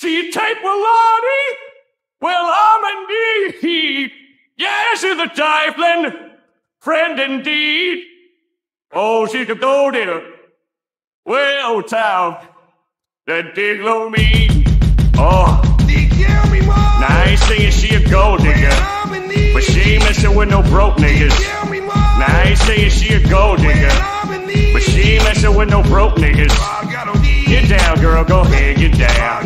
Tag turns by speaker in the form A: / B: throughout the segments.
A: See tape Lottie? Well, I'm indeed. Yes, she's a trifling friend indeed. Oh, she's a golden. Well, town. That dig low me. Oh, now I ain't saying she a gold digger, but she ain't messing with no broke niggas. Now I ain't saying she a gold digger, but she ain't messing with no broke niggas. Get down, girl, go ahead, get down.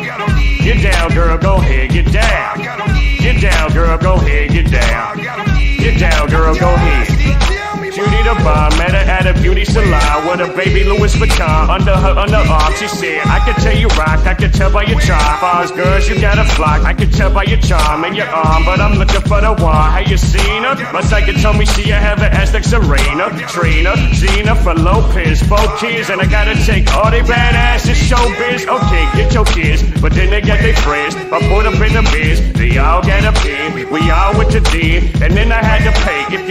A: Get down, girl, go ahead, get down. Get down, girl, go ahead, get down. Get down, girl, go ahead. Judy met her at a beauty salon with a baby Louis Vuitton under her underarm. She said, I can tell you rock, I can tell by your charm. Fars girls, you got a flock, I can tell by your charm and your arm, but I'm looking for the one. Have you seen her? My psychic told me she have an like Serena, Trina, Gina for Lopez, four kids, and I gotta take all they badasses showbiz. Okay, get your kids, but then they get their friends. I put up in the biz, they all get a pin. We all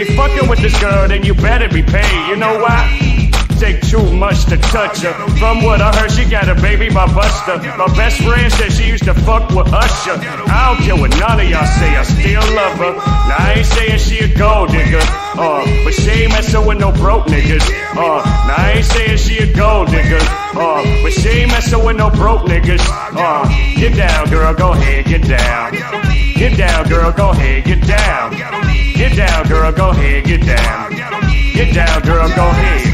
A: If you fucking with this girl, then you better be paid. You know why? Take too much to touch her. From what I heard, she got a baby by Buster. My best friend said she used to fuck with Usher. I don't care what none of y'all say, I still love her. Now I ain't saying she a gold digger, uh, but she ain't messing with no broke niggas. Uh, now I ain't saying she a gold digger, uh, but she ain't messing with no broke niggas. Uh, get down, girl, go ahead, get down. Get down, girl, go ahead, get down. Get down, girl, go ahead, get down. Get down, girl, go ahead.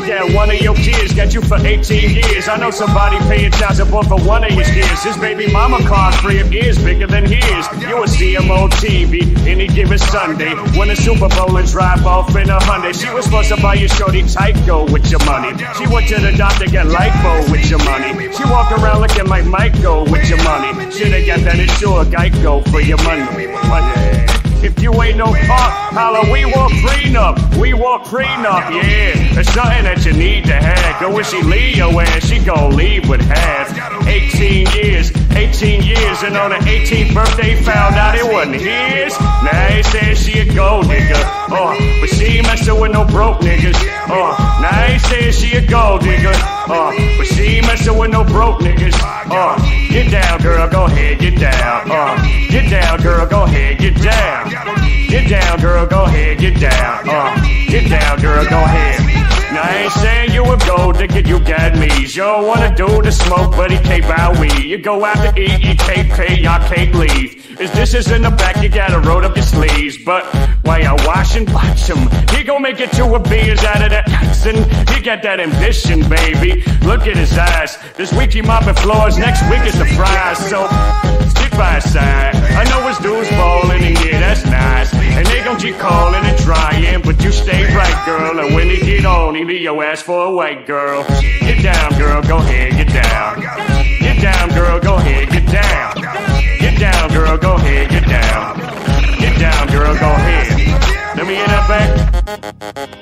A: She got one of your kids, got you for 18 years. I know somebody paying child support for one of his kids. His baby mama car crib is bigger than his. You a CMO TV any given Sunday. Win a Super Bowl and drive off in a Hyundai. She was supposed to buy you shorty Tyco with your money. She went to the doctor, get lipo with your money. She walk around looking like Michael with your money. Shoulda got that insured Geico for your money. money. If you ain't no punk, holla, we walk want prenup. We walk want prenup, yeah. It's something that you need to have. Go when she leave your ass, she gon' leave with half. 18 years, 18 years, and on her 18th birthday found out it wasn't his. Now they say she a gold digger, uh, but she ain't messing with no broke niggas. Uh, now they say she a gold digger, uh, but she ain't messing with no broke niggas. Uh, get down, girl, go ahead, get down. Uh, get down, girl, go ahead, get down. Girl, go ahead, get down. Uh, get down, girl, go ahead. Now I ain't saying you a gold digger, you got me. You don't wanna do the smoke, but he can't buy weed. You go out to eat, you can't pay, y'all can't leave. His dishes in the back, you gotta roll up your sleeves. But while y'all washing, watch him. He gon' make it two beers out of that accent. He got that ambition, baby. Look at his eyes. This week he mopping floors, next week is the fries. So stick by his side. I know his dudes ballin', and yeah, that's nice. And they gon' keep calling and trying, but you stay right, girl. And when he get on, he leave your ass for a white girl. Get down, girl, go ahead, get down. Get down, girl, go ahead, get down. Get down, girl, go ahead, get down. Get down, girl, go ahead. Let me hear that back.